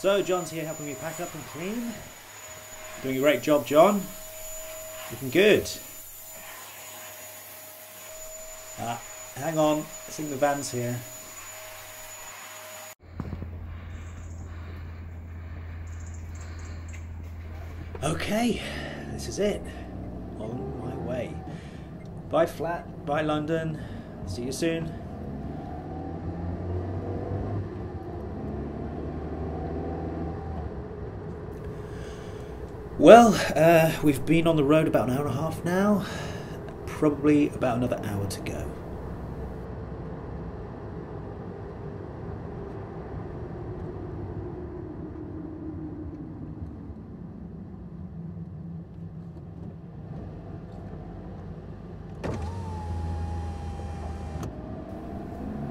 So John's here helping me pack up and clean. Doing a great job, John. Looking good. Ah, hang on, I think the van's here. Okay, this is it. On my way. Bye flat, bye London. See you soon. Well, uh, we've been on the road about an hour and a half now. Probably about another hour to go.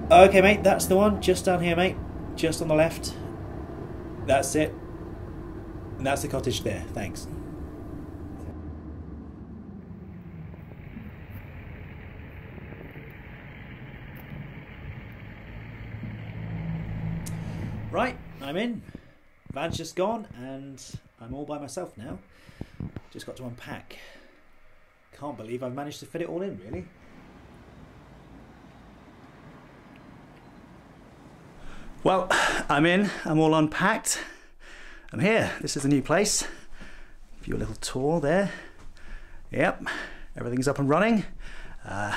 Okay, mate, that's the one. Just down here, mate. Just on the left. That's it. And that's the cottage there. Thanks. Right, I'm in. Van's just gone, and I'm all by myself now. Just got to unpack. Can't believe I've managed to fit it all in, really. Well, I'm in, I'm all unpacked. I'm here. This is the new place. Give you a little tour there. Yep, everything's up and running. Uh,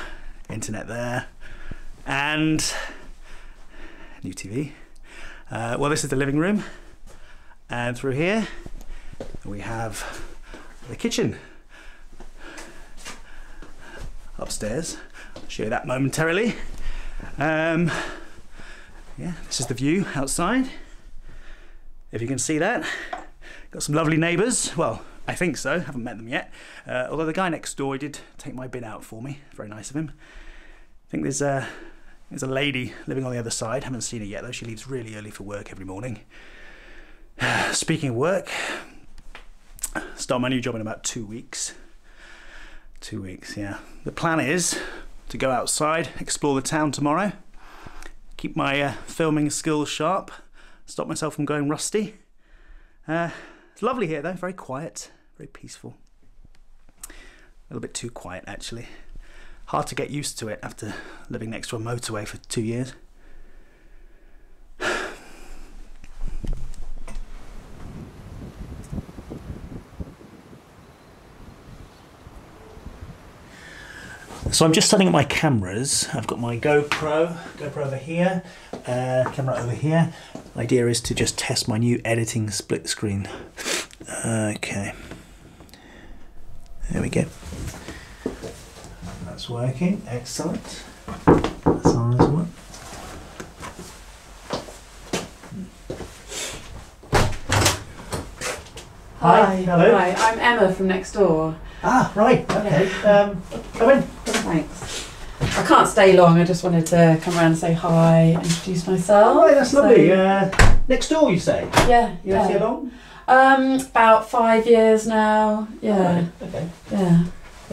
internet there. And new TV. Uh, well, this is the living room. And through here, we have the kitchen. Upstairs. I'll show you that momentarily. Um, yeah, this is the view outside. If you can see that. Got some lovely neighbours. Well, I think so. Haven't met them yet. Uh, although the guy next door did take my bin out for me. Very nice of him. I think there's a there's a lady living on the other side. Haven't seen her yet though. She leaves really early for work every morning. Speaking of work, start my new job in about two weeks. Two weeks, yeah. The plan is to go outside, explore the town tomorrow keep my uh, filming skills sharp, stop myself from going rusty. Uh, it's lovely here though, very quiet, very peaceful. A little bit too quiet actually. Hard to get used to it after living next to a motorway for two years. So I'm just setting up my cameras. I've got my GoPro, GoPro over here, uh, camera over here. The idea is to just test my new editing split screen. Okay. There we go. That's working. Excellent. That's on as well. Hi. Hello. Hi, I'm Emma from next door. Ah, right. Okay. Um, come in. Thanks. I can't stay long. I just wanted to come around and say hi, introduce myself. Oh, right, that's So- lovely. Uh, next door, you say? yeah, You yeah. yeah. Um, about five years now. Yeah, Right, Okay. yeah.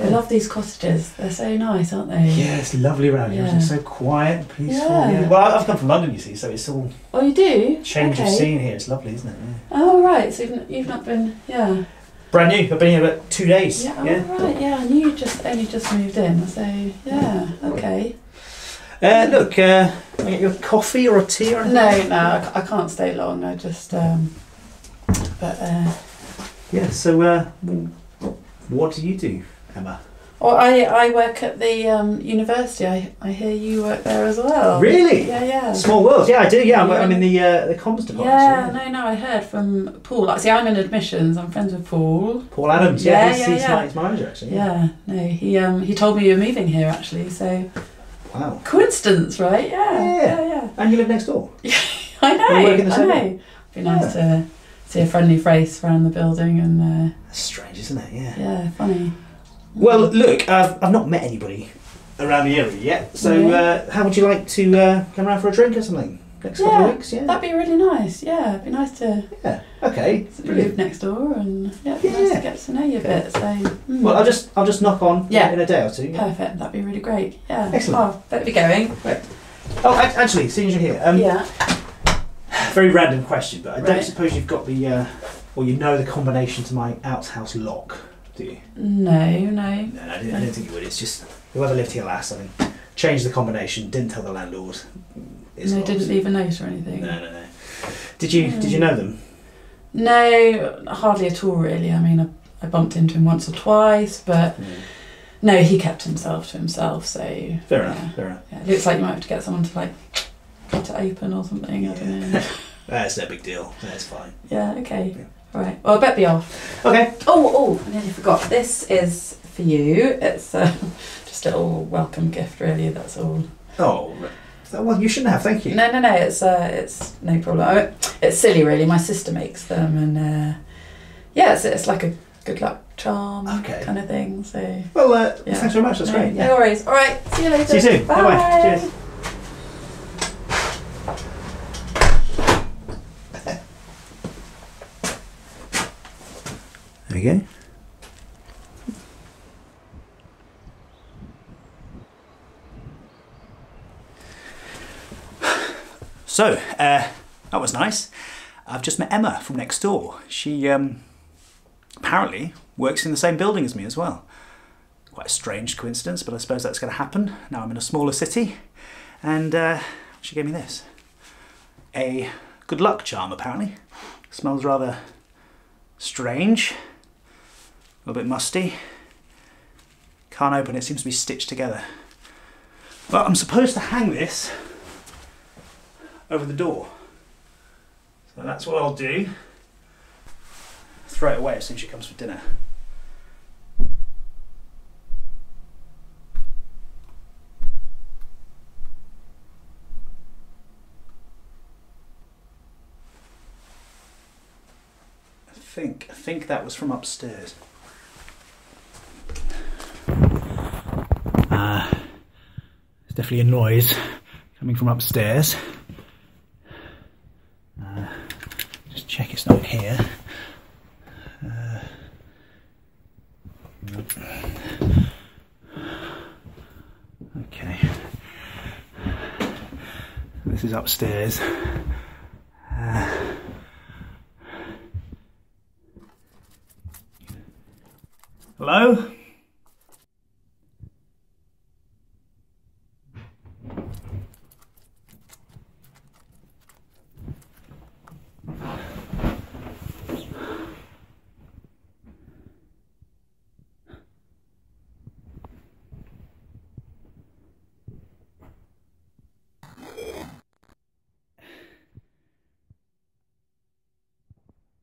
I love these cottages. They're so nice, aren't they? Yeah, it's lovely around here. Yeah. It's so quiet, peaceful. Yeah. Yeah. Well, I've come from London, you see, so it's all Oh, you do? change okay. of scene here. It's lovely, isn't it? Yeah. Oh, right. So you've, you've not been, yeah. Brand new. I've been here about two days. Yeah, Yeah. oh, right. Yeah, I knew you just only just moved in. So, yeah, okay. Uh, look, uh, I get you a coffee or a tea or anything? No, no, I, I can't stay long. I just, um, but, uh, Yeah. So, uh, what do you do, Emma? Well, I, I work at the um, university. I, I hear you work there as well. Really? Yeah, yeah. Small world. Yeah, I do. Yeah, I'm, Yeah. I'm in the uh, the comms department. Yeah, no, no, I heard from Paul. Like, see, I'm in admissions. I'm friends with Paul. Paul Adams. Yeah, Yeah, he's, yeah, he's, yeah. My, he's my manager actually. Yeah, no, he um he told me you were moving here actually. So Wow. coincidence, right? Yeah, Yeah. yeah, yeah. And you live next door. I know. We work in the I same know. Be nice to see a friendly face around the building and uh, That's strange, isn't it? Yeah. yeah, funny. Well, look, I've, I've not met anybody around the area yet, so Yeah. uh, how would you like to uh, come around for a drink or something? Next couple Yeah, of weeks, yeah? That'd be really nice. Yeah, it'd be nice to Yeah, okay. live Brilliant. next door and yeah, it'd be nice Yeah. to get to know you a bit. So mm. Well, I'll just I'll just knock on Yeah. in a day or two. yeah? Perfect. That'd be really great. Yeah. Excellent. Oh, better be going. Oh, ac- actually, seeing as you're here, um, yeah. very random question, but I don't Right. suppose you've got the, uh, or you know the combination to my outhouse lock, do you? No, no. No, I, didn't, I don't think you would. It's just whoever lived here last, I mean, changed the combination, didn't tell the landlord. It's no, locked. didn't leave a note or anything. No, no, no. Did you Did you know them? No, hardly at all, really. I mean, I, I bumped into him once or twice, but hmm. no, he kept himself to himself. So Fair yeah. enough. Fair enough. Yeah, it looks like you might have to get someone to like cut it open or something. I don't know. That's no big deal. That's fine. Yeah. Okay. Yeah. Right. Well, I bet be off. Okay. Oh, oh! I nearly forgot. This is for you. It's uh, just a little welcome gift, really. That's all. Oh, well, you shouldn't have. Thank you. No, no, no. It's uh, it's no problem. I- It's silly, really. My sister makes them, and uh, yeah, it's, it's like a good luck charm Okay. kind of thing. So Well, uh, Yeah. thanks very much. That's great. No Yeah. worries. All right. See you later. See you soon. Bye. Bye-bye. Cheers. Go. So, uh, that was nice. I've just met Emma from next door. She um, apparently works in the same building as me as well. Quite a strange coincidence, but I suppose that's going to happen. Now I'm in a smaller city, and uh, she gave me this a good luck charm, apparently. Smells rather strange, a little bit musty. Can't open it, seems to be stitched together. Well, I'm supposed to hang this over the door. So that's what I'll do. Throw it away as soon as she comes for dinner. I think I think that was from upstairs. Uh, there's definitely a noise coming from upstairs. Uh, just check it's not here. Uh, okay. This is upstairs. Uh, hello?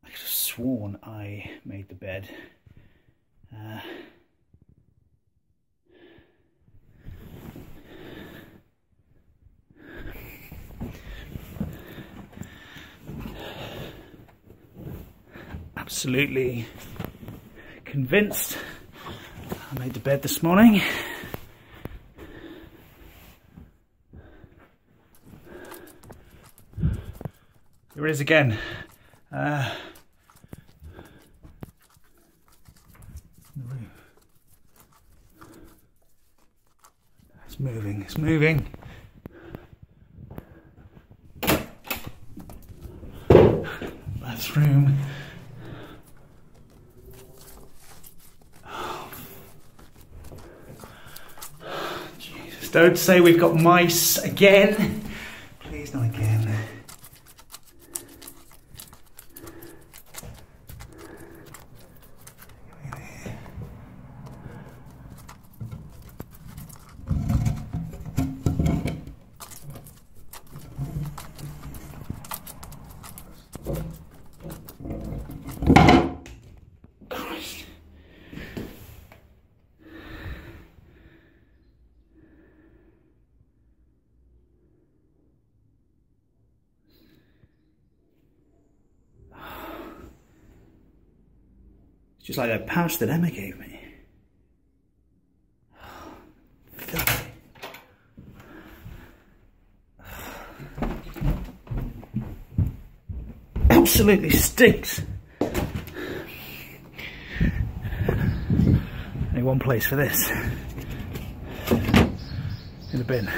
I could have sworn I made the bed. Uh, absolutely convinced I made the bed this morning. Here it is again. Uh, the room. It's moving, it's moving. Bathroom. Don't say we've got mice again. Please, not again. Christ. It's just like that pouch that Emma gave me. Absolutely stinks. Only one place for this. In the bin.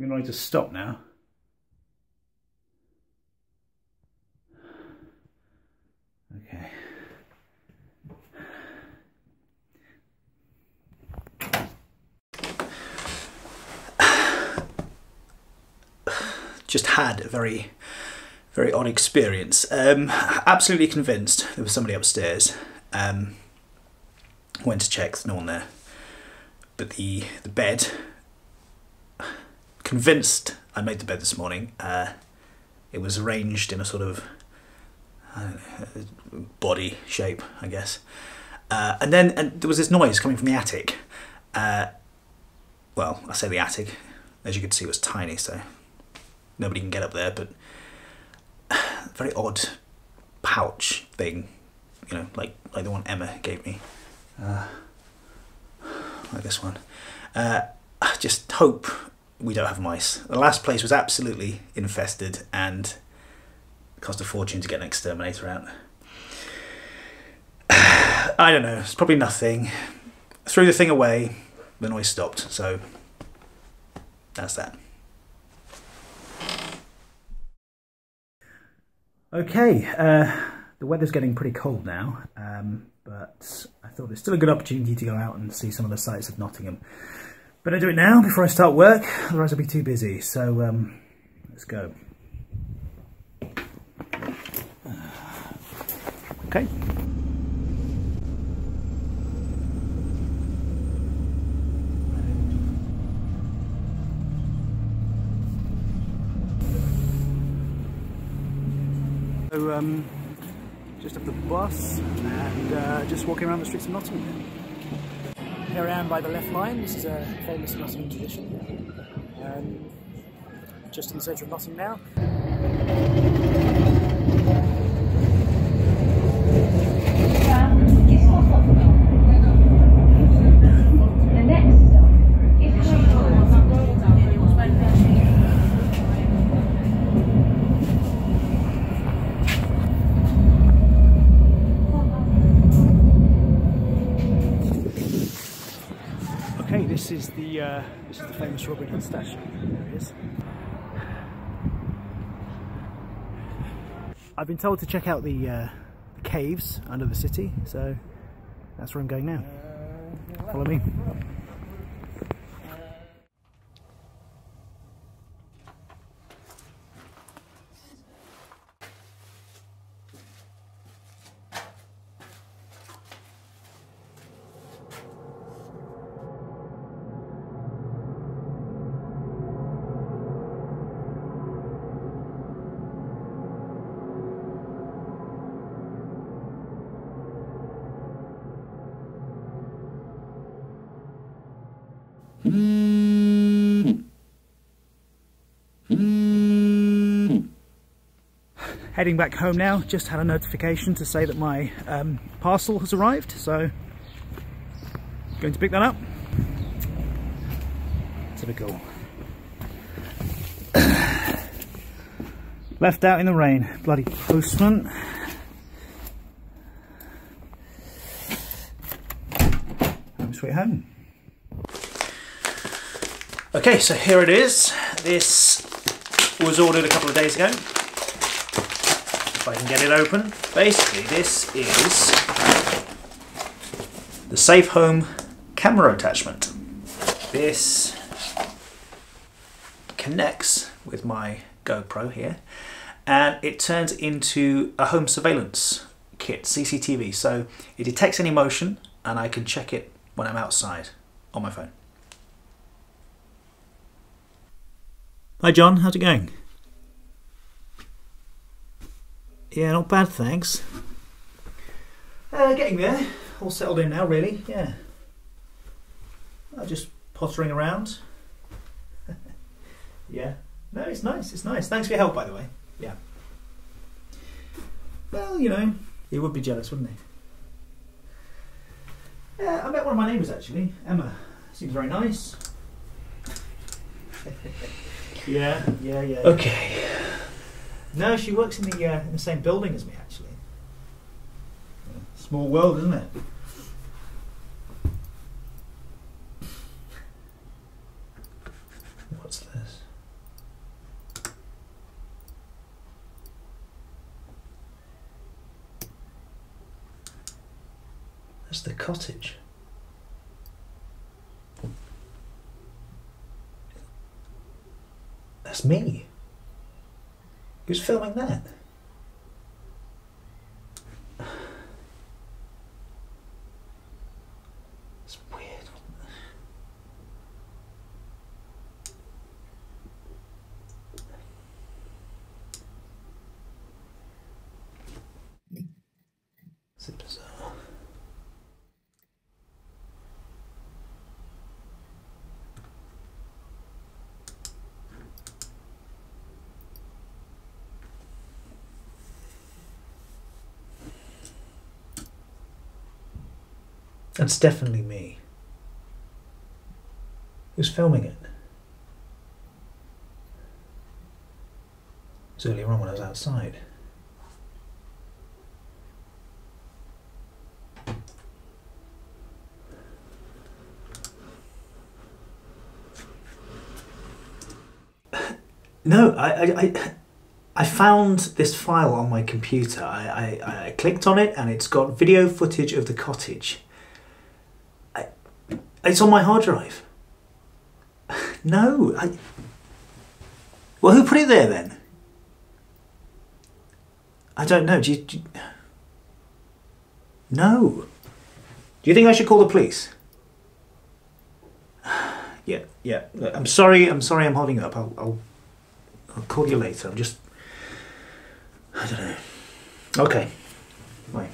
I'm going to stop now. Okay. Just had a very, very odd experience. Um, absolutely convinced there was somebody upstairs. Um, went to check, there's no one there. But the the bed, convinced I made the bed this morning. Uh, it was arranged in a sort of body shape, I guess. Uh, and then and there was this noise coming from the attic. Uh, well, I say the attic, as you could see, it was tiny, so nobody can get up there. But very odd pouch thing, you know, like like the one Emma gave me, uh, like this one. Uh, I just hope we don't have mice. The last place was absolutely infested and cost a fortune to get an exterminator out. I don't know. It's probably nothing. Threw the thing away. The noise stopped. So that's that. Okay, uh, the weather's getting pretty cold now, um, but I thought it's still a good opportunity to go out and see some of the sights of Nottingham. Better do it now before I start work, otherwise I'll be too busy. So um, let's go. Okay. So, um, just off the bus and uh, just walking around the streets of Nottingham. Am by the Left Lion. This is a famous Nottingham tradition. Um, just in the centre of Nottingham now. The next stop is Okay, this is the uh, this is the famous Robin Hood statue. There it is. I've been told to check out the, uh, caves under the city, so that's where I'm going now. Follow me. Heading back home now, just had a notification to say that my um, parcel has arrived, so going to pick that up. Typical. Left out in the rain, bloody postman. Home sweet home. Okay, so here it is. This was ordered a couple of days ago. If I can get it open. Basically, this is the Safe Home camera attachment. This connects with my GoPro here and it turns into a home surveillance kit, CCTV. So it detects any motion and I can check it when I'm outside on my phone. Hi John, how's it going? Yeah, not bad, thanks. Uh, getting there. All settled in now, really. Yeah. Uh, just pottering around. yeah. No, it's nice. It's nice. Thanks for your help, by the way. Yeah. Well, you know, he would be jealous, wouldn't he? Yeah, I met one of my neighbours actually, Emma. Seems very nice. Yeah, yeah, yeah. Okay. No, she works in the uh, in the same building as me actually. Yeah. Small world, isn't it? What's this? That's the cottage. That's me. Who's filming that? It's weird. It's bizarre. That's definitely me. Who's filming it? It was earlier on when I was outside. No, I, I, I, found this file on my computer. I, I, I clicked on it and it's got video footage of the cottage. It's on my hard drive. No, I. Well, who put it there then? I don't know. Do you, do you- No. Do you think I should call the police? Yeah, yeah. Look, I'm sorry. I'm sorry. I'm holding up. I'll, I'll, I'll call you later. I'm just. I don't know. Okay. Bye.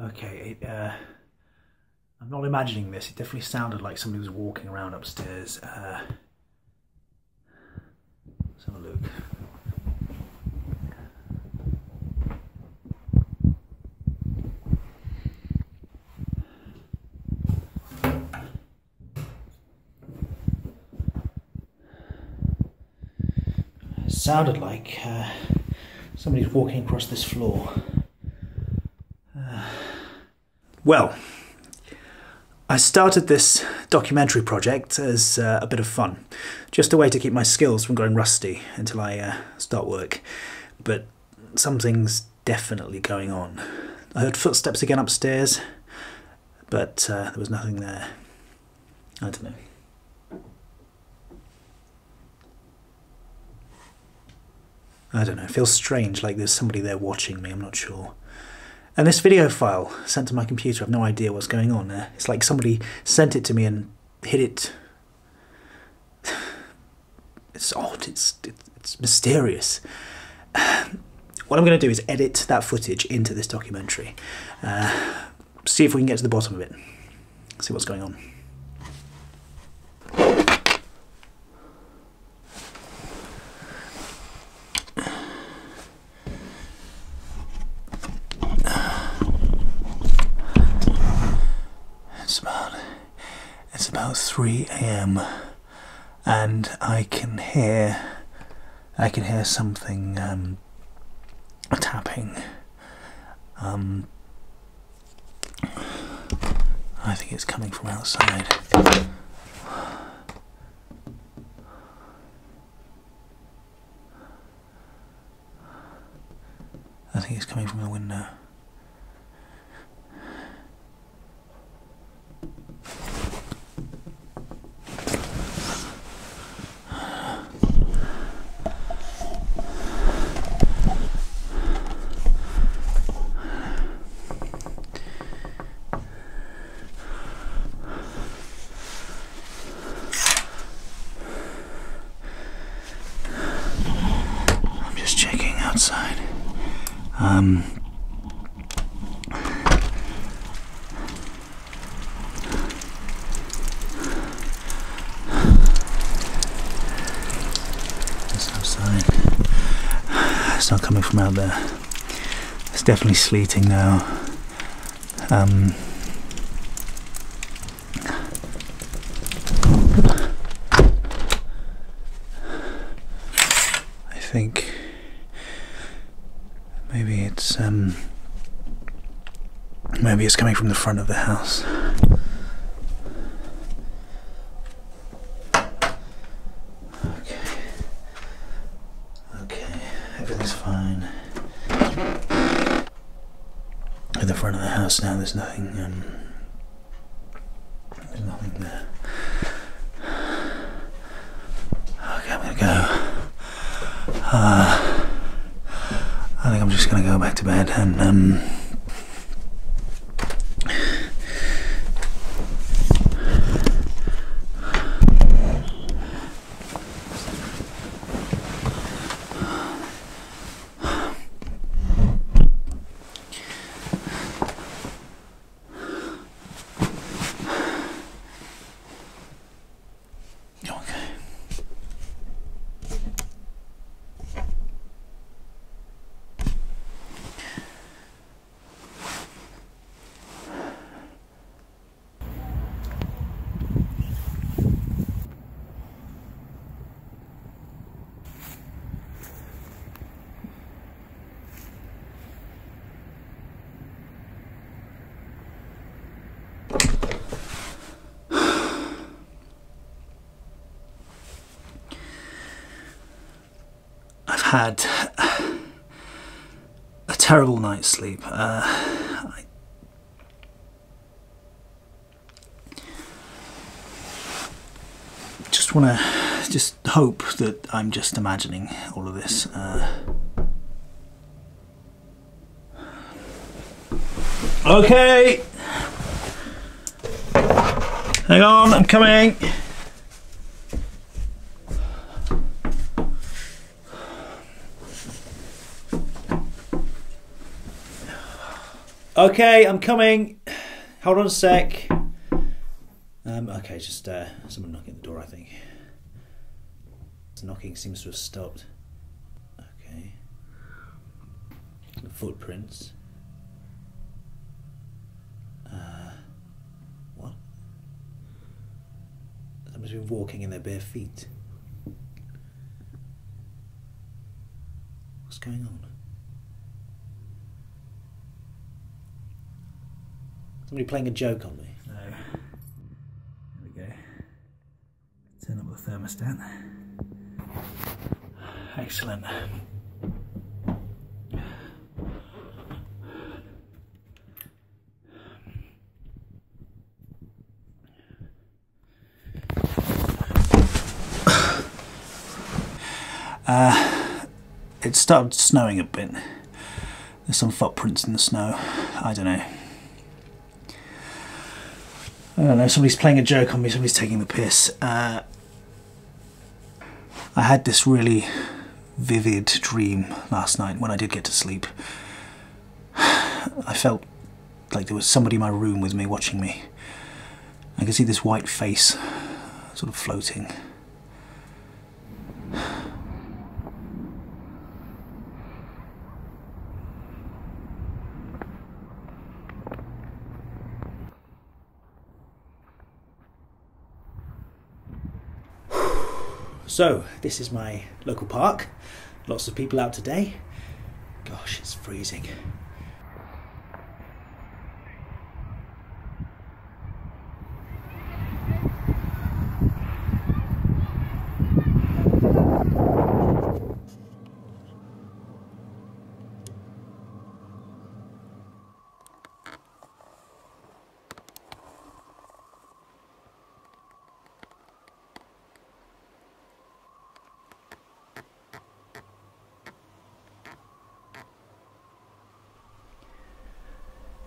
Okay, it, uh, I'm not imagining this. It definitely sounded like somebody was walking around upstairs. Uh, let's have a look. It sounded like uh, somebody's walking across this floor. Well, I started this documentary project as uh, a bit of fun, just a way to keep my skills from going rusty until I uh, start work. But something's definitely going on. I heard footsteps again upstairs, but uh, there was nothing there. I don't know. I don't know. It feels strange, like there's somebody there watching me. I'm not sure. And this video file sent to my computer, I've no idea what's going on. It's like somebody sent it to me and hid it. It's odd, it's, it's mysterious. What I'm going to do is edit that footage into this documentary. Uh, see if we can get to the bottom of it. See what's going on. 3 a.m. and I can hear I can hear something um, tapping. Um, I think it's coming from outside. I think it's coming from the window. Um. It's not coming from out there. It's definitely sleeting now. Um. Maybe it's coming from the front of the house. Okay. Okay, everything's fine. At the front of the house now, there's nothing. Um, there's nothing there. Okay, I'm gonna go. Uh, I think I'm just gonna go back to bed and um. Okay. I've had a terrible night's sleep. Uh, I just want to just hope that I'm just imagining all of this. Uh, okay. Hang on, I'm coming. Okay, I'm coming. Hold on a sec. Um, okay, just uh, someone knocking at the door, I think. The knocking seems to have stopped. Okay. The footprints. Uh, what? Someone's been walking in their bare feet. What's going on? Somebody playing a joke on me. No. There we go. Turn up the thermostat. Excellent. Uh, it started snowing a bit. There's some footprints in the snow. I don't know. I don't know, somebody's playing a joke on me, somebody's taking the piss. Uh, I had this really vivid dream last night when I did get to sleep. I felt like there was somebody in my room with me watching me. I could see this white face sort of floating. So, this is my local park. Lots of people out today. Gosh, it's freezing.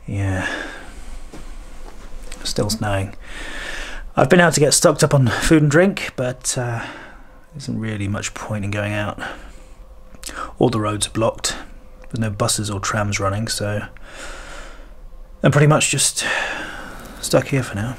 Yeah. Still snowing. I've been out to get stocked up on food and drink, but uh, isn't really much point in going out. All the roads are blocked. There's no buses or trams running, so I'm pretty much just stuck here for now.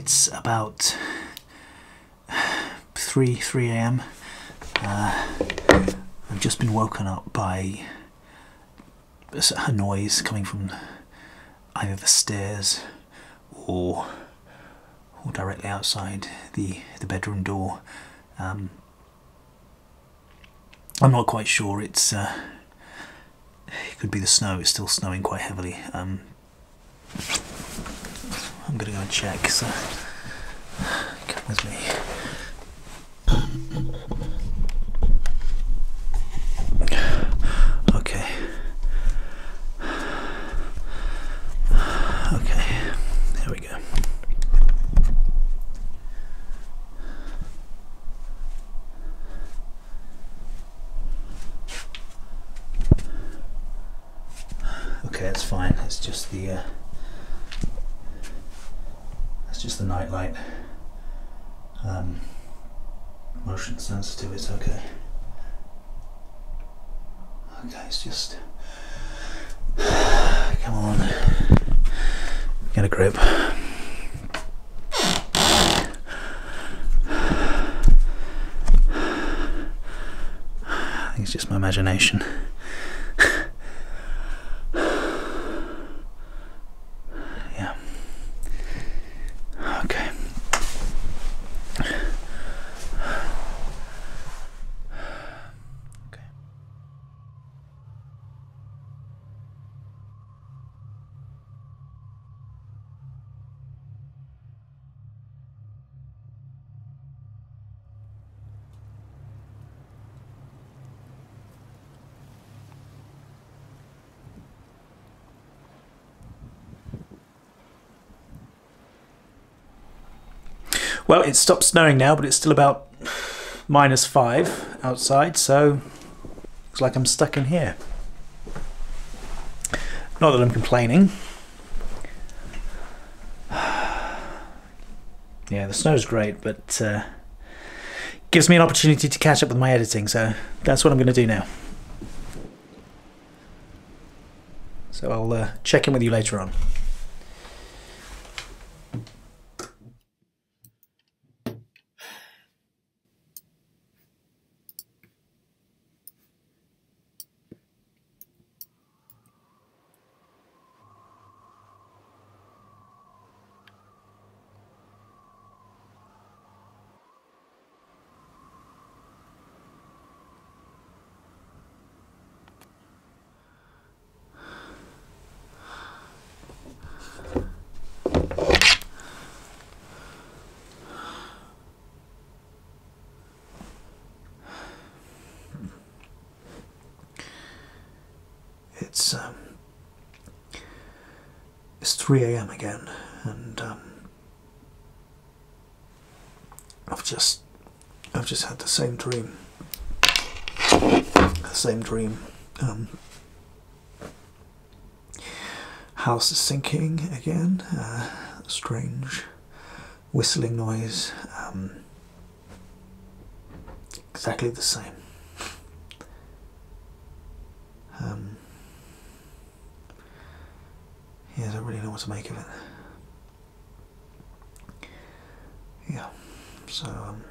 It's about 3 3 a.m. Uh, I've just been woken up by a noise coming from either the stairs or or directly outside the the bedroom door. Um, I'm not quite sure. It's uh, it could be the snow. It's still snowing quite heavily. Um, gonna go and check. So come with me. Okay. Okay. There we go. Okay, that's fine. It's just the uh, that's just the night light. Um, motion sensitive. It's okay. Okay, it's just come on. Get a grip. I think it's just my imagination. Well, it stopped snowing now, but it's still about minus five outside, so looks like I'm stuck in here. Not that I'm complaining. Yeah, the snow's great, but uh, gives me an opportunity to catch up with my editing, so that's what I'm going to do now. So I'll uh, check in with you later on. It's um, it's three a.m. again, and um, I've just I've just had the same dream. The same dream. Um, house is sinking again. Uh, strange whistling noise. Um, exactly the same. Um, yeah, I don't really know what to make of it. Yeah, so um,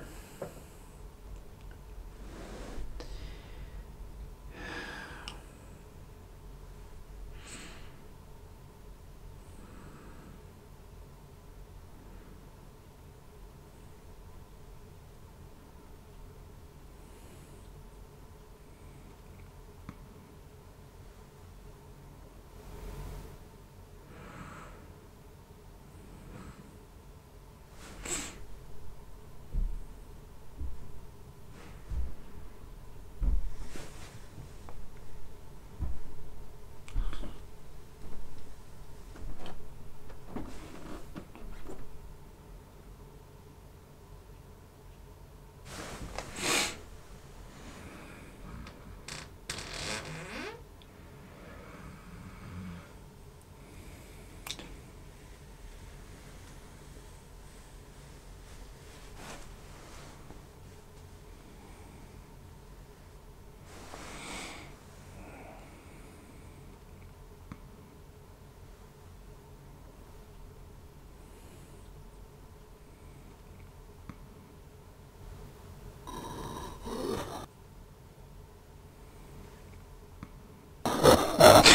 There's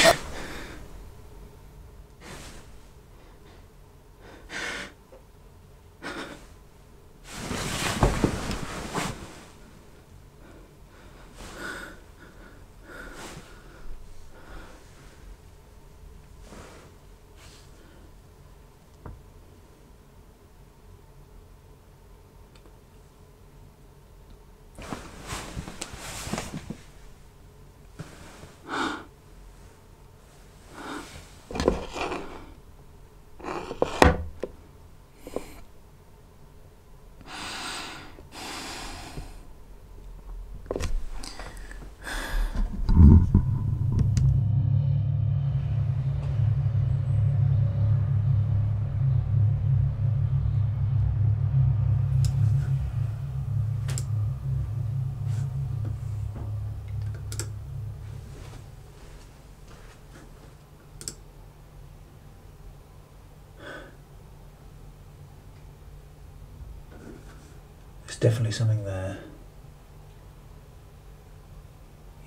definitely something there.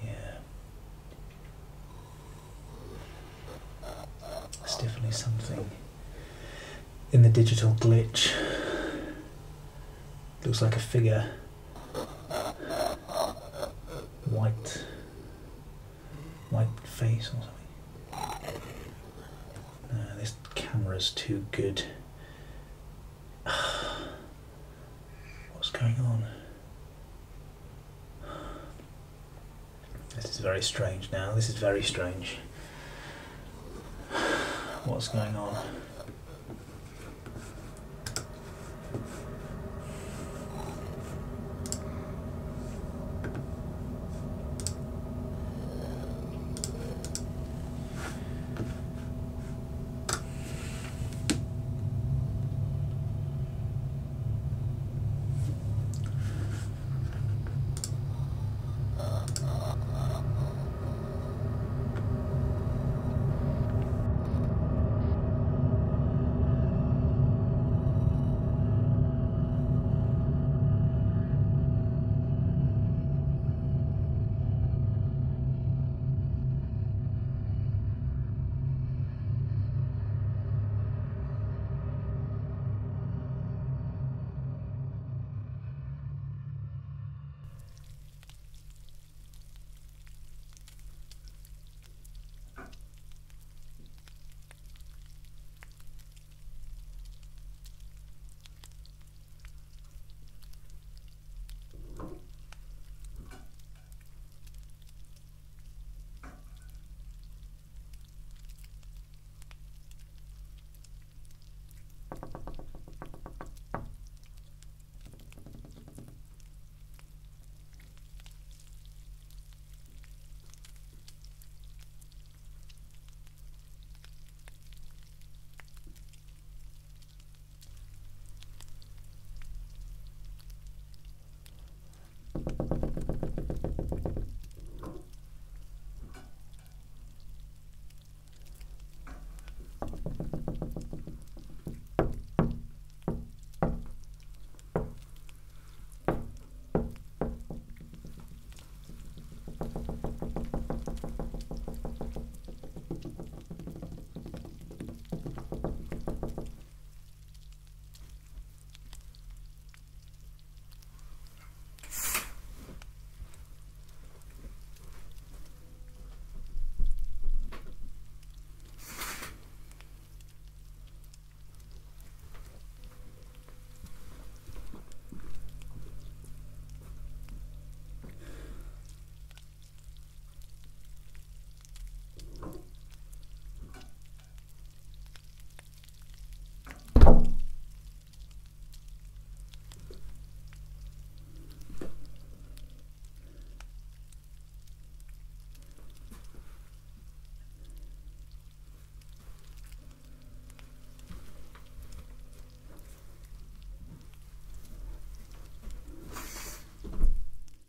Yeah. There's definitely something in the digital glitch. Looks like a figure. White. White face or something. No, this camera's too good. What's going on? This is very strange now. This is very strange. What's going on?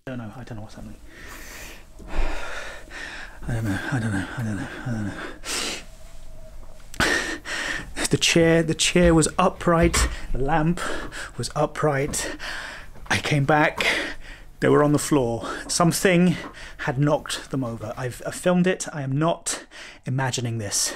Don't know. I don't know what's happening. I don't know. I don't know. I don't know. I don't know. The chair, the chair was upright. The lamp was upright. I came back. They were on the floor. Something had knocked them over. I've, i filmed it. I am not imagining this.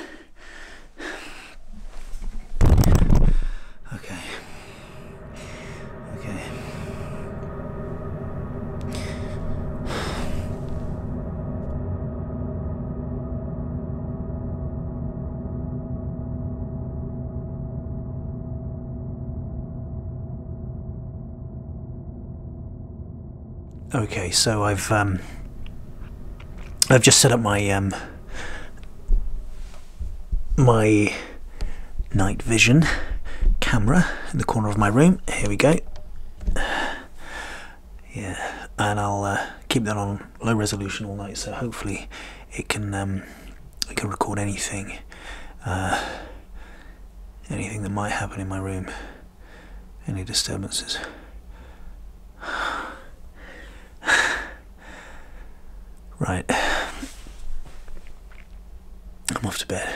So I've um, I've just set up my um, my night vision camera in the corner of my room. Here we go. Yeah, and I'll uh, keep that on low resolution all night, so hopefully it can um, it can record anything, uh, anything that might happen in my room, any disturbances. Right. I'm off to bed.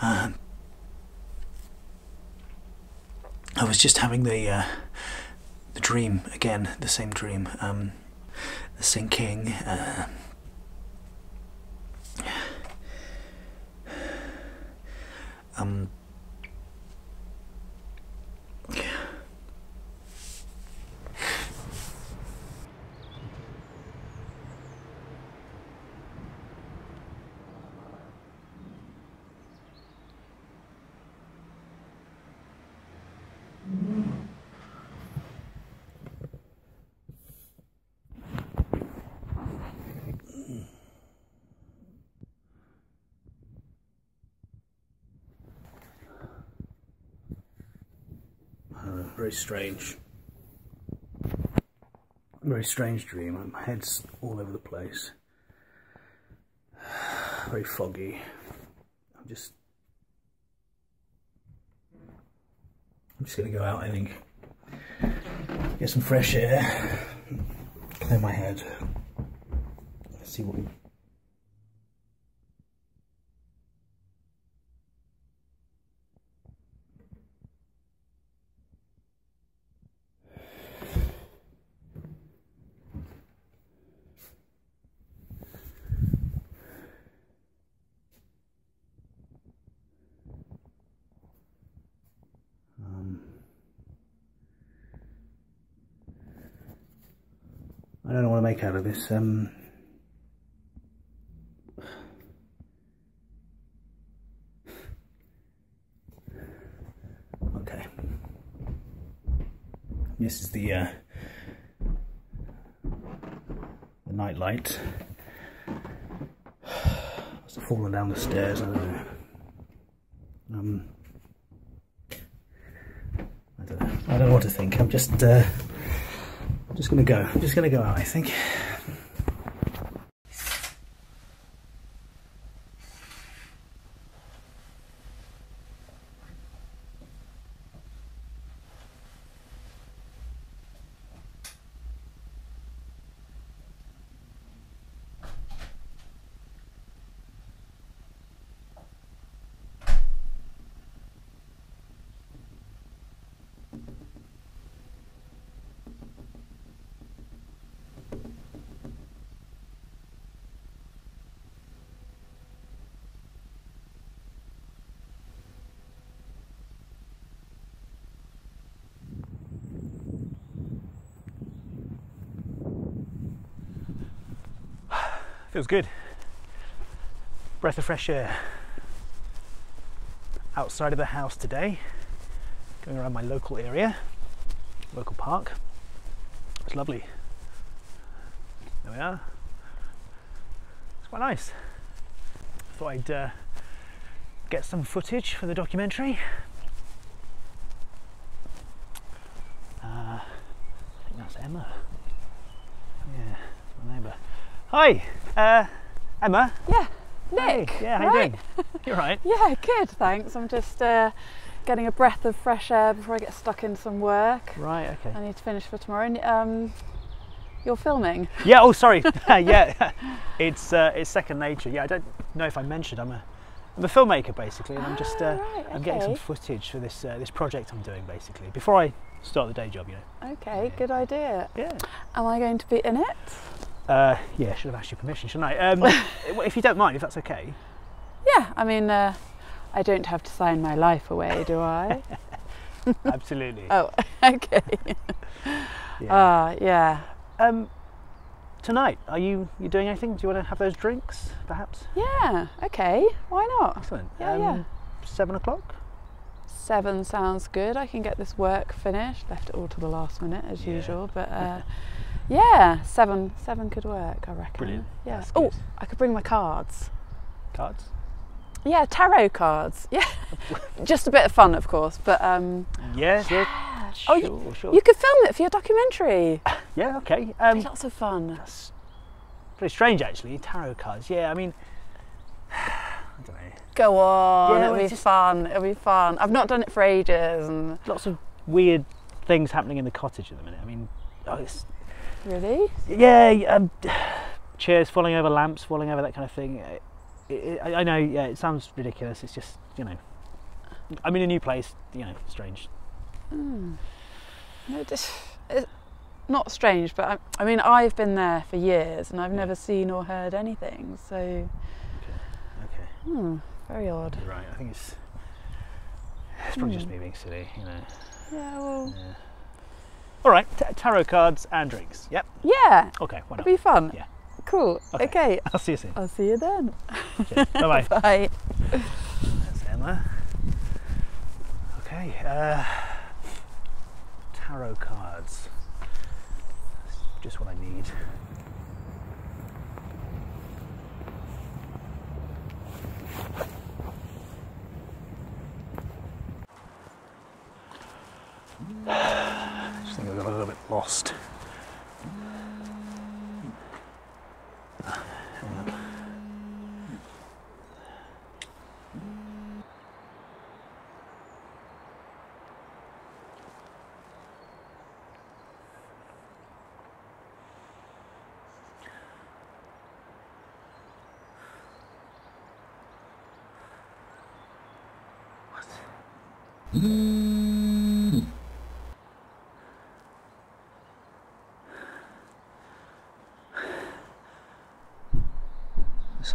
I was just having the uh, the dream again, the same dream, um, the sinking. Uh, um, very strange. Very strange dream. My head's all over the place. Very foggy. I'm just. I'm just gonna go out. I think. Get some fresh air. Clear my head. Let's see what. We... Um, I don't know what to make out of this. Um, okay. This is the uh, the night light. Must have fallen down the stairs. I don't know. Um, I don't know. I don't know what to think. I'm just, uh, I'm just gonna go. I'm just gonna go out. I think. Feels good. Breath of fresh air. Outside of the house today, going around my local area, local park. It's lovely. There we are. It's quite nice. I thought I'd uh, get some footage for the documentary. Uh, I think that's Emma. Yeah, that's my neighbour. Hi, uh, Emma. Yeah, Hey, Nick. Yeah, how you doing? You're right. Yeah, good. Thanks. I'm just uh, getting a breath of fresh air before I get stuck in some work. Right. Okay. I need to finish for tomorrow. Um, you're filming. Yeah. Oh, sorry. yeah. It's uh, it's second nature. Yeah. I don't know if I mentioned I'm a I'm a filmmaker basically, and I'm just uh, Ah, right, I'm getting some footage for this uh, this project I'm doing basically before I start the day job. You know. Okay, good idea. Yeah. Am I going to be in it? Uh, yeah. I should have asked your permission, shouldn't I? Um, if you don't mind, if that's okay. Yeah, I mean, uh, I don't have to sign my life away, do I? Absolutely. oh, okay. yeah. Ah, yeah. um, tonight, are you you doing anything? Do you want to have those drinks, perhaps? Yeah, okay. Why not? Excellent. Yeah, yeah. Seven o'clock. Seven sounds good. I can get this work finished. Left it all to the last minute as Yeah. usual, but uh, yeah, seven seven could work. I reckon. Brilliant. Yeah. Oh. I could bring my cards. Cards. Yeah, tarot cards. Yeah, just a bit of fun, of course. But um, Yeah. yeah. Oh, Sure. you- sure. you could film it for your documentary. Yeah. Okay. Um, lots of fun. that's pretty strange, actually. Tarot cards. Yeah. I mean, I don't know. Go on, Yeah, it'll be just- fun. It'll be fun. I've not done it for ages, and Lots of weird things happening in the cottage at the minute. I mean, oh, it's, really, yeah. Um, chairs falling over, lamps falling over, that kind of thing. It, it, I I know. Yeah. It sounds ridiculous. It's just you know. I'm in a new place. You know, strange. no, this, it's not strange. But I, I mean, I've been there for years, and I've Yeah. never seen or heard anything. So, Okay. hmm, very odd. Right. I think it's. It's probably just Hmm. me being silly. You know. Yeah, well, Yeah. All right. T- tarot cards and drinks. Yep. yeah, Okay. Why it'll not? be fun. Yeah. Cool. Okay. Okay. I'll see you soon. I'll see you then. bye bye. Bye. That's Emma. Okay, uh, tarot cards. That's just what I need. lost.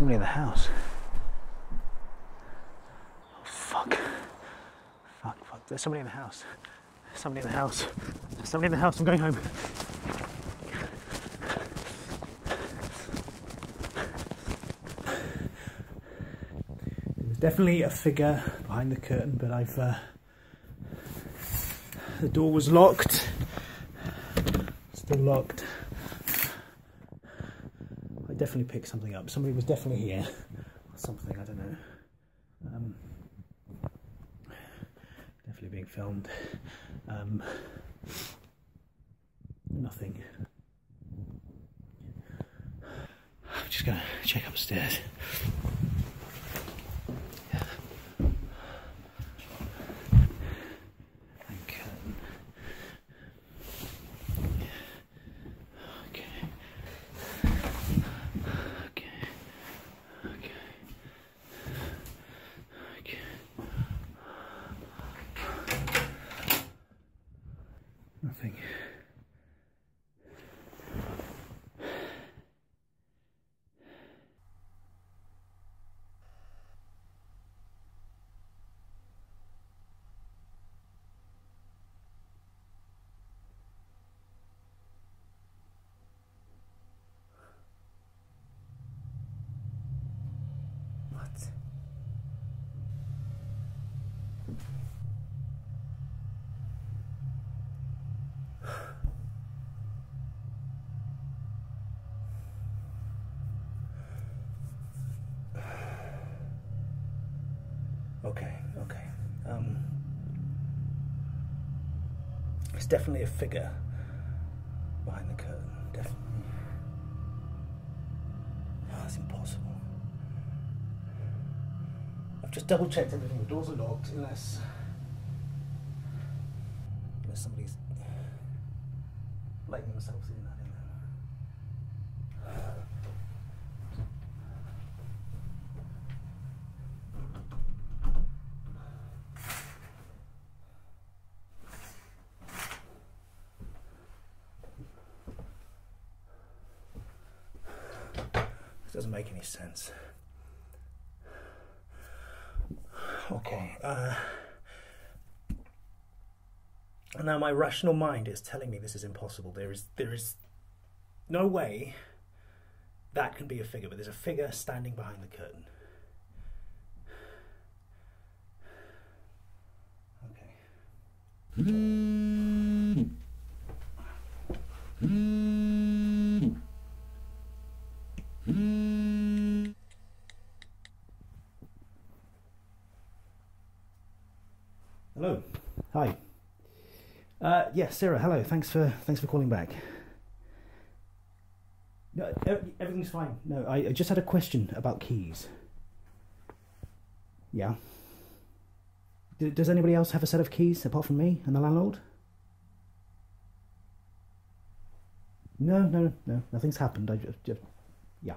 Somebody in the house. Oh, fuck. Fuck, fuck. There's somebody in the house. There's somebody in the house. There's somebody in the house. I'm going home. There's definitely a figure behind the curtain, but I've. Uh, the door was locked. Still locked. Definitely picked something up. Somebody was definitely here. Something, I don't know. Um, definitely being filmed. Um, nothing. I'm just gonna check upstairs. And curtain. Okay. Okay. Okay. Okay. Nothing. What? Okay, okay. Um, it's definitely a figure behind the curtain. Definitely. Oh, that's impossible. I've just double checked everything. The doors are locked unless unless somebody's letting themselves in. I don't know. It doesn't make any sense. Okay. Uh, now my rational mind is telling me this is impossible. There is there is no way that can be a figure, but there's a figure standing behind the curtain. Okay. Hello. Hi. Uh, yeah, Sarah. Hello. Thanks for thanks for calling back. No, everything's fine. No, I, just had a question about keys. Yeah. D- does anybody else have a set of keys apart from me and the landlord? No, no, no. Nothing's happened. I just, just yeah.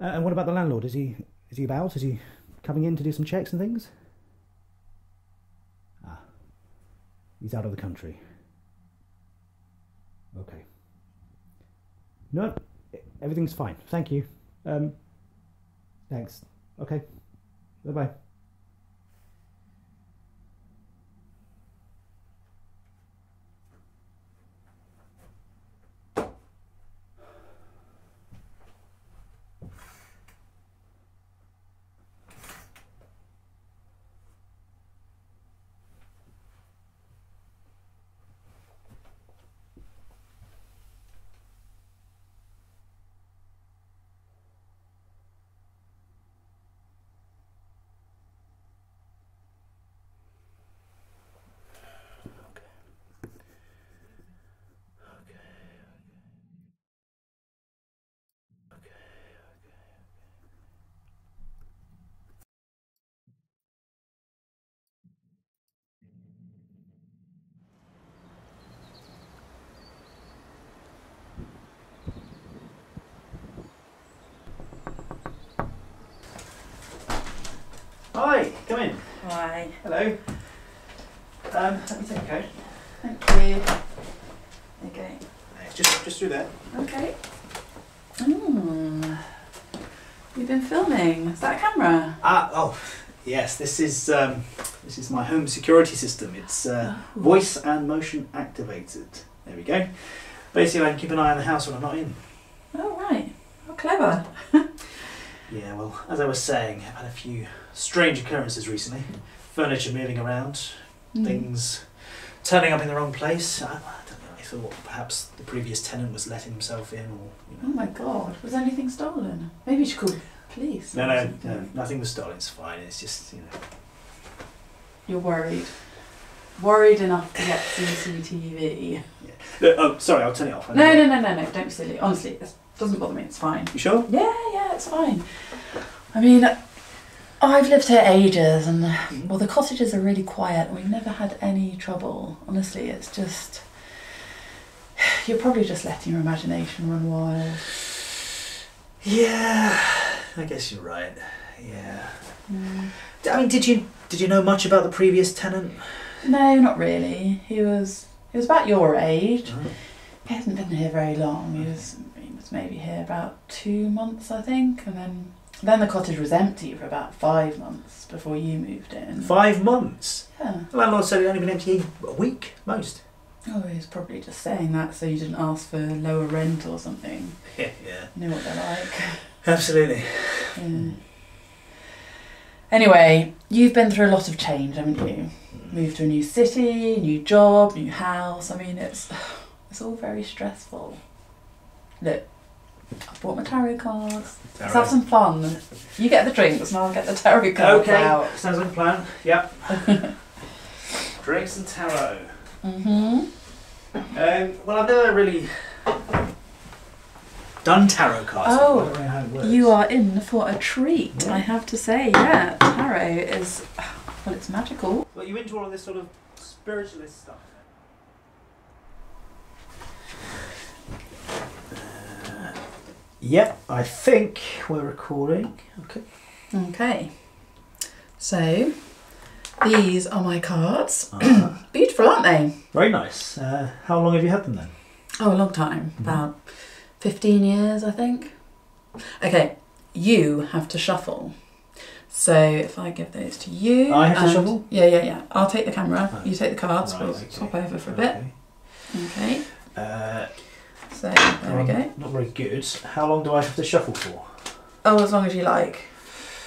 Uh, and what about the landlord? Is he is he about? Is he coming in to do some checks and things? Ah, he's out of the country. Okay. No, everything's fine. Thank you. Um, thanks. Okay. Bye bye. Hi, come in. Hi. Hello. Um, let me take a coat. Thank you. Okay. Just, just through there. Okay. Mm. You've been filming. Is that a camera? Ah, oh, yes. This is um, this is my home security system. It's uh, voice and motion activated. There we go. Basically, I can keep an eye on the house when I'm not in. Oh, right. How clever. Yeah, well, as I was saying, I've had a few strange occurrences recently. Furniture moving around, Mm. things turning up in the wrong place. I, I don't know. I thought perhaps the previous tenant was letting himself in, or you Oh my god. Was anything stolen? Maybe you should call the police. No, no, something. no, nothing was stolen. It's fine. It's just you know. You're worried. Worried enough to get CCTV. No, oh, sorry. I'll turn it off. No, no, no, no, no. Don't be silly. Honestly, this doesn't bother me. It's fine. You sure? Yeah, yeah, it's fine. I mean, I've lived here ages, and well, the cottages are really quiet, we've never had any trouble. Honestly, it's just you're probably just letting your imagination run wild. Yeah, I guess you're right. Yeah. Mm. I mean, did you did you know much about the previous tenant? No, not really. He was he was about your age. Oh. He hasn't been here very long. He was he was maybe here about two months, I think, and then then the cottage was empty for about five months before you moved in. Five months. Yeah. The landlord said it only been empty a week, most. Oh, he was probably just saying that so you didn't ask for lower rent or something. Yeah, yeah. You know what they're like. Absolutely. Yeah. Anyway, you've been through a lot of change, haven't you? Mm. Moved to a new city, new job, new house. I mean, it's it's all very stressful. Look, I bought my tarot cards. Let's have some fun. You get the drinks, and I'll get the tarot cards Okay, out. sounds like a plan. Yep. Drinks and tarot. Mhm. Um, well, I've never really done tarot cards. Oh, I don't know how it works. You are in for a treat, Yeah. I have to say. Yeah, tarot is well, it's magical. Well, you into all of this sort of spiritualist stuff? Yep, I think we're recording. Okay. Okay. So, these are my cards. Uh, Beautiful, aren't they? very nice. Uh, how long have you had them then? Oh, a long time. Mhm. About 15 years, I think. Okay, you have to shuffle. So, if I give those to you. I have to shuffle? Yeah, yeah, yeah. I'll take the camera. Oh. You take the cards. Right, we'll okay. swap over for a bit. Okay. Okay. Uh, So, there we go. Not very good. How long do I have to shuffle for? Oh, as long as you like.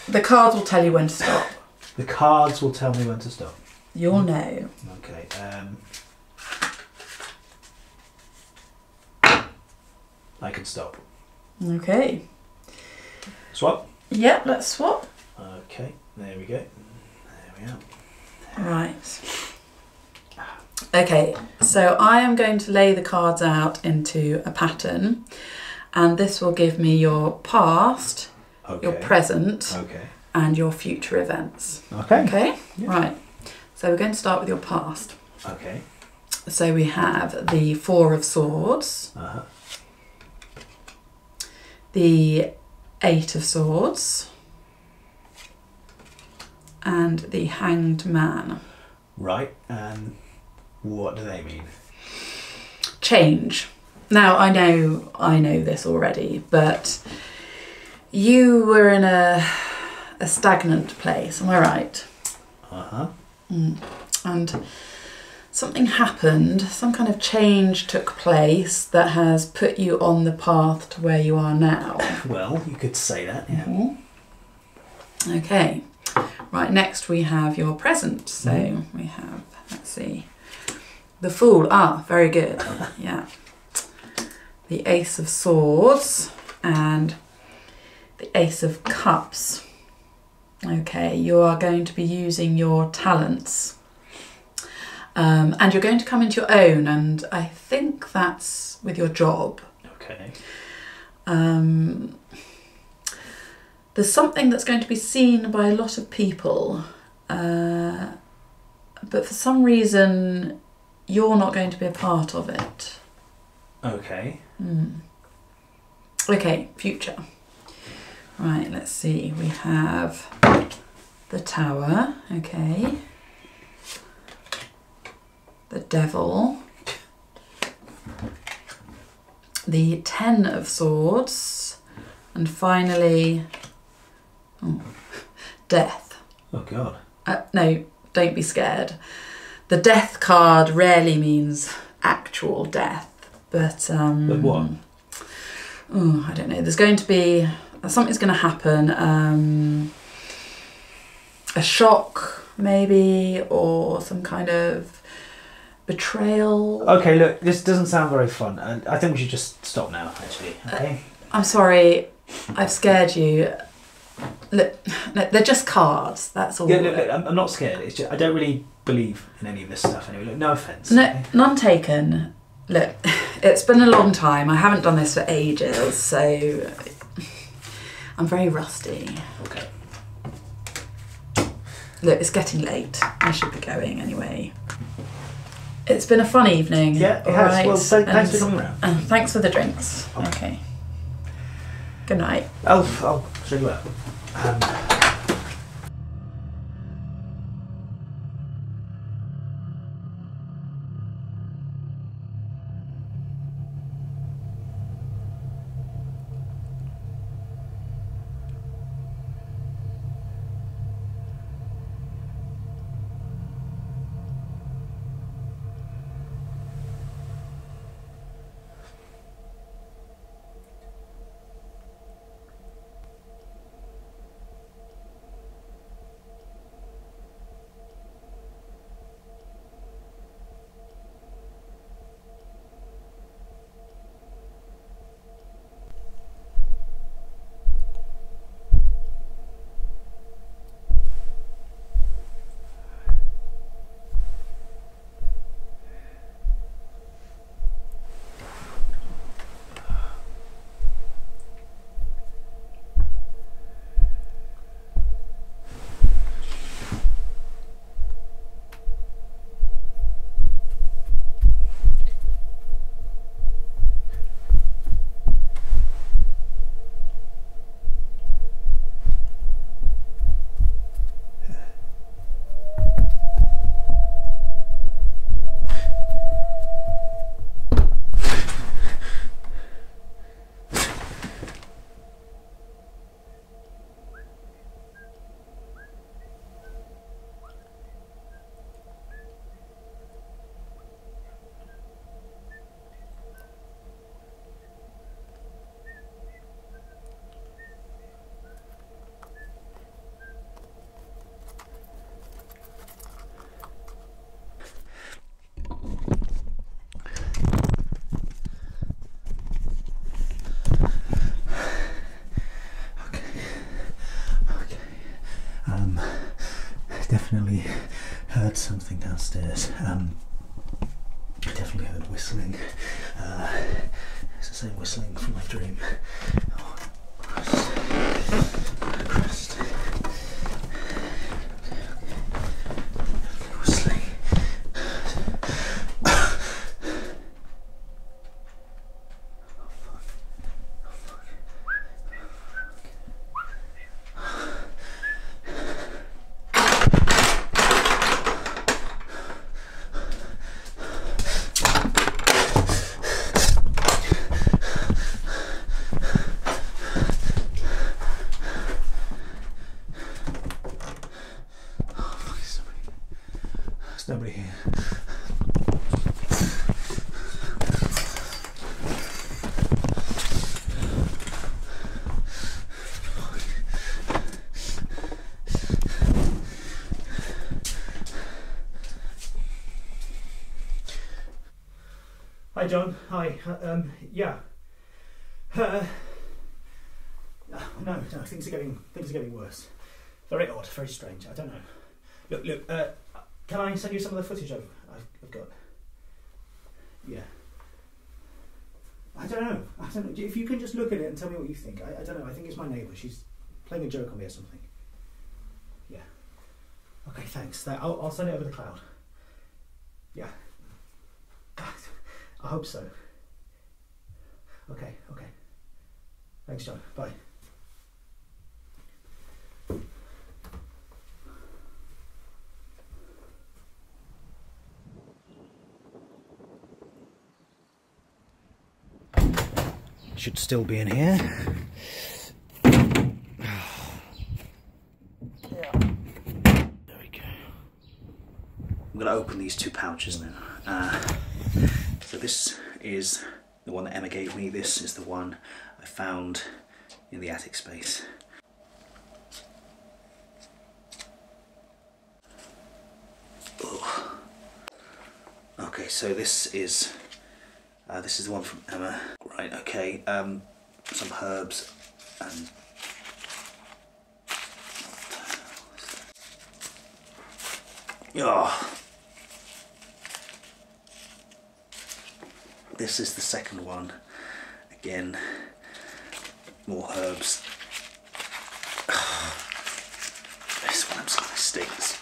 The cards will tell you when to stop. The cards will tell me when to stop. You'll know. Okay. Um, I can stop. Okay. Swap. Yep, let's swap. Okay. There we go. There we are. Right. Okay, so I am going to lay the cards out into a pattern, and this will give me your past, Okay. your present, Okay. and your future events. Okay. Okay? Yeah. Right. So we're going to start with your past. Okay. So we have the Four of Swords, Uh-huh. the Eight of Swords, and the Hanged Man. Right. And what do they mean? change. Now I know I know this already, but you were in a a stagnant place. Am I right? Uh-huh. Mm. And something happened. Some kind of change took place that has put you on the path to where you are now. Well, you could say that. Yeah. Mhm. Okay. Right, next we have your present. So Mhm. we have, let's see, the Fool. Ah, very good. yeah. The Ace of Swords and the Ace of Cups. Okay, you are going to be using your talents. Um, and you're going to come into your own, and I think that's with your job. Okay. Um, there's something that's going to be seen by a lot of people, uh, but for some reason, you're not going to be a part of it. Okay. Hmm. Okay, future. Right, let's see. We have The Tower, okay. The Devil. The Ten of Swords. And finally, oh, Death. Oh God. Uh, no, don't be scared. The Death card rarely means actual death, but um, But what? Oh, I don't know. There's going to be something's going to happen. Um, a shock, maybe, or some kind of betrayal. Okay, look, this doesn't sound very fun. I think we should just stop now. Actually, okay. I'm sorry, I've scared you. Look, they're just cards. That's all. yeah, look, look, I'm, not scared. It's just I don't really believe in any of this stuff anyway. Look, no offense. No, okay? none taken. Look, it's been a long time. I haven't done this for ages, so I'm very rusty. Okay. Look, it's getting late. I should be going anyway. It's been a fun evening. Yeah, it has. alright? Well, th- thanks for coming round. And uh, thanks for the drinks. Okay. Good night. I'll, I'll show you out. Um, definitely heard something downstairs. Um, definitely heard whistling. Uh, it's the same whistling from my dream. Hi, John. Hi. Um, yeah. Uh, no, no, things are getting things are getting worse. Very odd, very strange. I don't know. Look, look. Uh, can I send you some of the footage I've, I've got? Yeah. I don't know. I don't know. If you can just look at it and tell me what you think. I, I don't know. I think it's my neighbour. She's playing a joke on me or something. Yeah. Okay. Thanks. I'll, I'll send it over the cloud. Yeah. I hope so. Okay, okay. Thanks, John. Bye. Should still be in here. I'm going to open these two pouches now. Uh, so this is the one that Emma gave me. This is the one I found in the attic space. Ugh. Okay, so this is uh, this is the one from Emma. Right. Okay. Um, some herbs and Oh. This is the second one. Again, more herbs. Oh, This one absolutely stinks.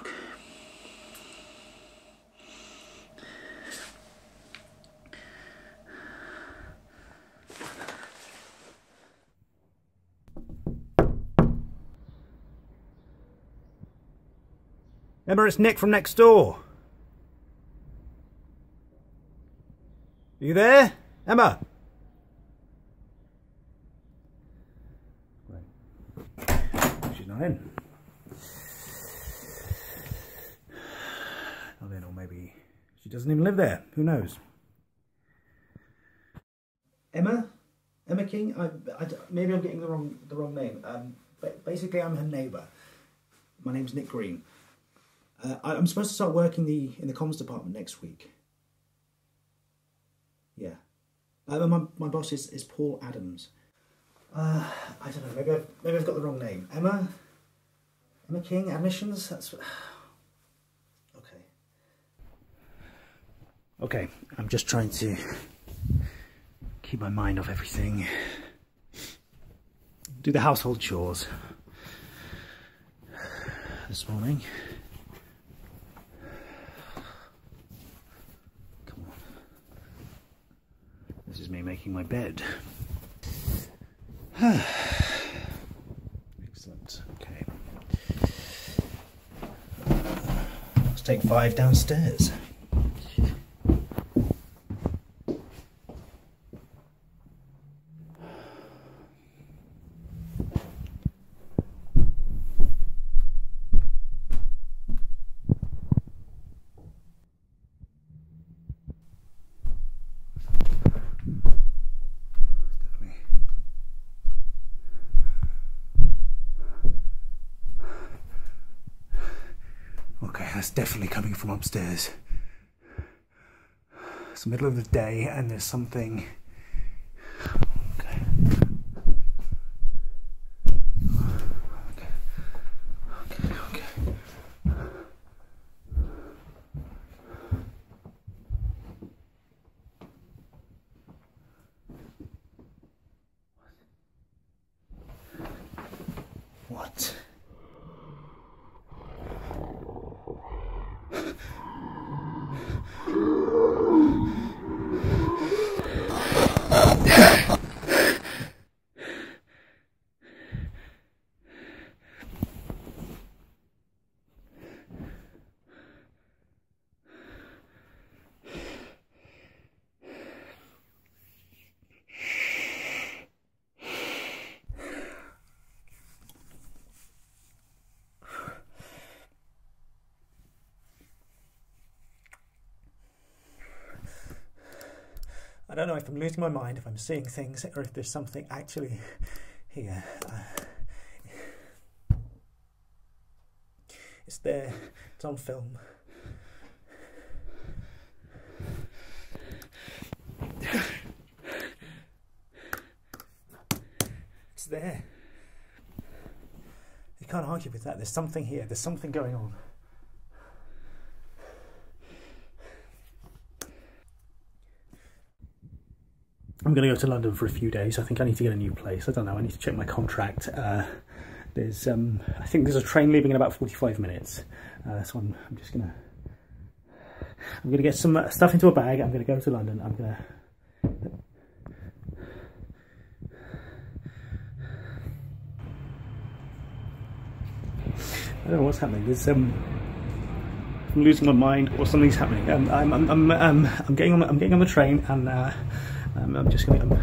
Okay. Emma, it's Nick from next door. Are you there? Emma? She's not in. Not in, or maybe she doesn't even live there. Who knows? Emma? Emma King? I, I, maybe I'm getting the wrong the wrong name. Um, but basically, I'm her neighbour. My name's Nick Greene. Uh, I'm supposed to start working the in the comms department next week. Yeah. Uh, my, my boss is, is Paul Adams. Uh, I don't know. Maybe I've, maybe I've got the wrong name. Emma. Emma King. Admissions. That's. Okay. Okay. I'm just trying to keep my mind off everything. Do the household chores this morning. Come on. This is me making my bed. Excellent. Okay. Let's take five downstairs. Definitely. That's definitely coming from upstairs. It's the middle of the day and there's something. If I'm losing my mind, if I'm seeing things, or if there's something actually here. Uh, it's there. It's on film. It's there. You can't argue with that. There's something here. There's something going on. I'm going to go to London for a few days. I think I need to get a new place. I don't know. I need to check my contract. Uh, there's um, I think there's a train leaving in about 45 minutes. Uh, so I'm, I'm just gonna I'm gonna get some stuff into a bag. I'm gonna go to London. I'm gonna I don't know what's happening. There's um, I'm losing my mind or something's happening. Um, I'm, I'm, I'm, um, I'm getting on, I'm getting on the train and uh, um, I'm just gonna. Um,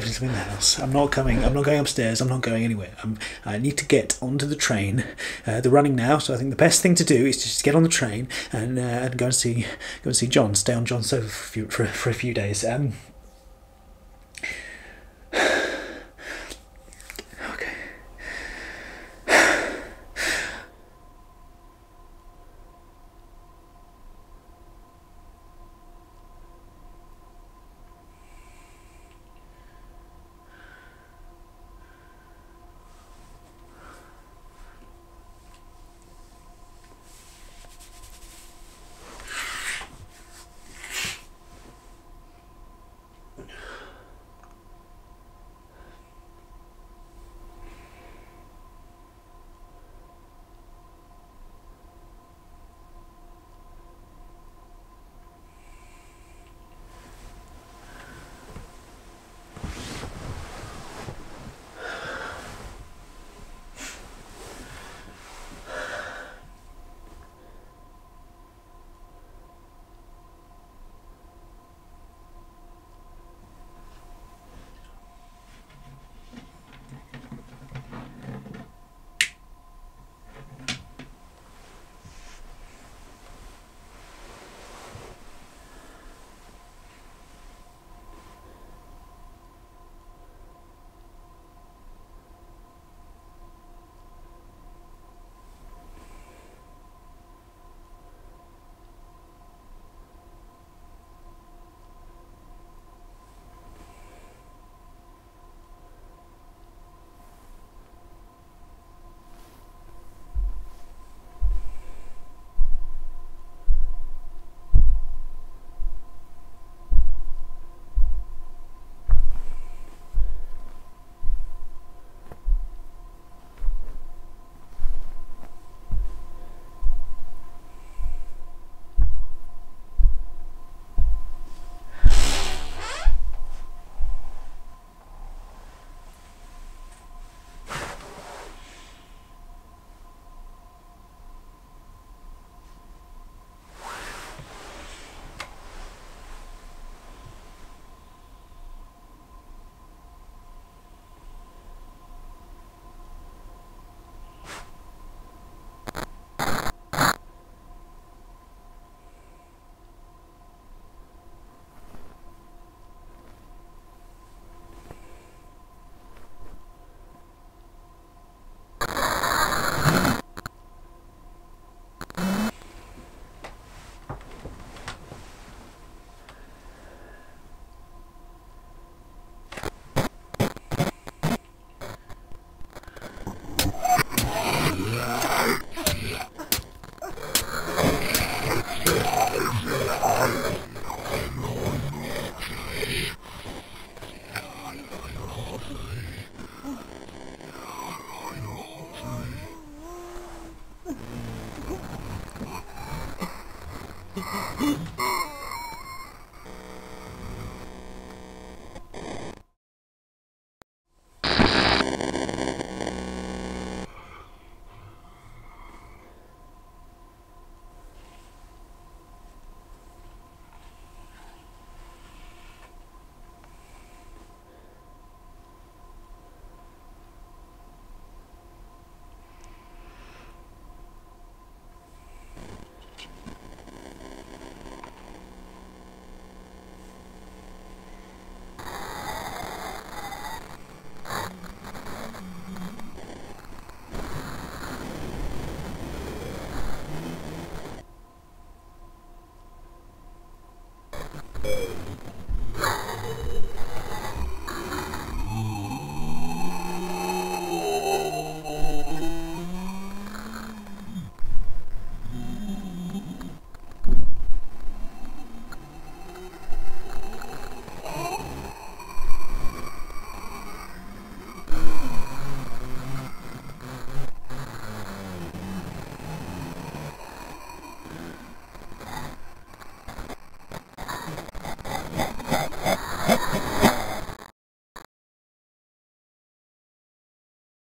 There's, there's definitely something in the house. I'm not coming. I'm not going upstairs. I'm not going anywhere. I'm, I need to get onto the train. Uh, they're running now, so I think the best thing to do is just get on the train and uh, and go and see go and see John. Stay on John's sofa for for, for a few days. Um,